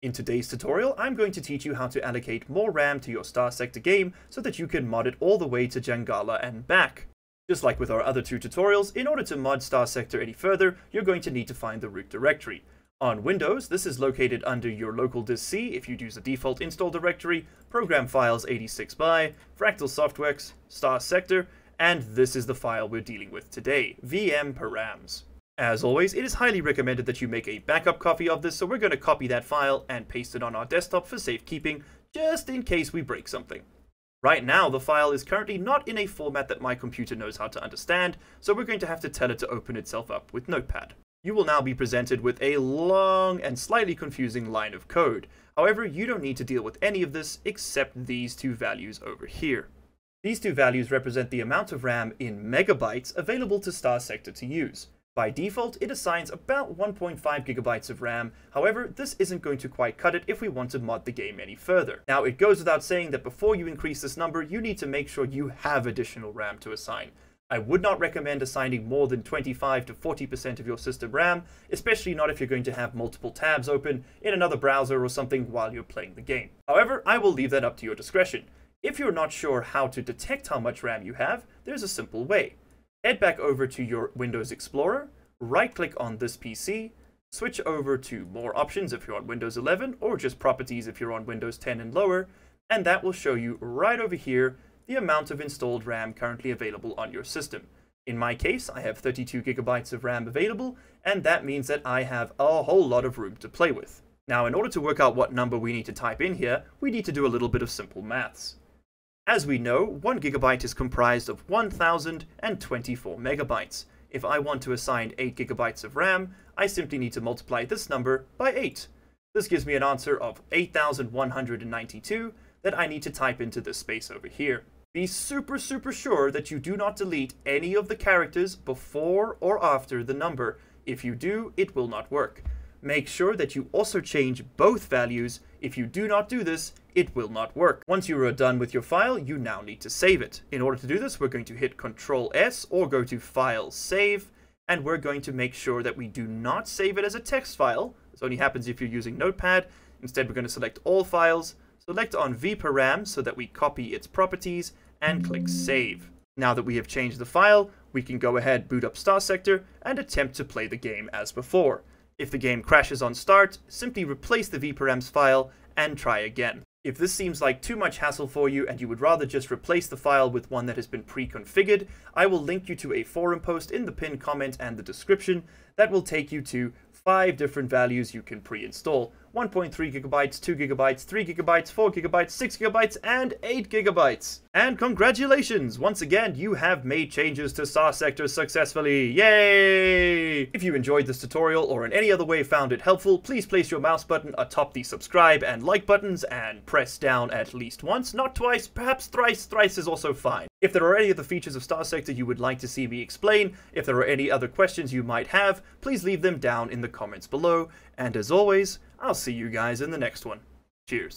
In today's tutorial, I'm going to teach you how to allocate more RAM to your Starsector game so that you can mod it all the way to Jangala and back. Just like with our other two tutorials, in order to mod Starsector any further, you're going to need to find the root directory. On Windows, this is located under your local disk C if you use the default install directory, Program Files 86by, Fractal Softworks, Starsector, and this is the file we're dealing with today, vmparams. As always, it is highly recommended that you make a backup copy of this, so we're going to copy that file and paste it on our desktop for safekeeping, just in case we break something. Right now, the file is currently not in a format that my computer knows how to understand, so we're going to have to tell it to open itself up with Notepad. You will now be presented with a long and slightly confusing line of code. However, you don't need to deal with any of this except these two values over here. These two values represent the amount of RAM in megabytes available to Starsector to use. By default, it assigns about 1.5 gigabytes of RAM, however, this isn't going to quite cut it if we want to mod the game any further. Now, it goes without saying that before you increase this number, you need to make sure you have additional RAM to assign. I would not recommend assigning more than 25 to 40% of your system RAM, especially not if you're going to have multiple tabs open in another browser or something while you're playing the game. However, I will leave that up to your discretion. If you're not sure how to detect how much RAM you have, there's a simple way. Head back over to your Windows Explorer, right-click on this PC, switch over to More Options if you're on Windows 11, or just Properties if you're on Windows 10 and lower, and that will show you right over here the amount of installed RAM currently available on your system. In my case, I have 32 gigabytes of RAM available, and that means that I have a whole lot of room to play with. Now, in order to work out what number we need to type in here, we need to do a little bit of simple maths. As we know, 1 gigabyte is comprised of 1024 megabytes. If I want to assign 8 gigabytes of RAM, I simply need to multiply this number by 8. This gives me an answer of 8192 that I need to type into this space over here. Be super super sure that you do not delete any of the characters before or after the number. If you do, it will not work. Make sure that you also change both values. If you do not do this, it will not work. Once you are done with your file, you now need to save it. In order to do this, we're going to hit Control S or go to File Save, and we're going to make sure that we do not save it as a text file. This only happens if you're using Notepad. Instead, we're going to select all files, select on vmparams so that we copy its properties, and click Save. Now that we have changed the file, we can go ahead, boot up Starsector, and attempt to play the game as before. If the game crashes on start, simply replace the vmparams file and try again. If this seems like too much hassle for you and you would rather just replace the file with one that has been pre-configured, I will link you to a forum post in the pinned comment and the description that will take you to five different values you can pre-install. 1.3 gigabytes, 2 gigabytes, 3 gigabytes, 4 gigabytes, 6 gigabytes, and 8 gigabytes. And congratulations! Once again, you have made changes to Starsector successfully. Yay! If you enjoyed this tutorial or in any other way found it helpful, please place your mouse button atop the subscribe and like buttons and press down at least once, not twice, perhaps thrice. Thrice is also fine. If there are any other features of Starsector you would like to see me explain, if there are any other questions you might have, please leave them down in the comments below. And as always, I'll see you guys in the next one. Cheers.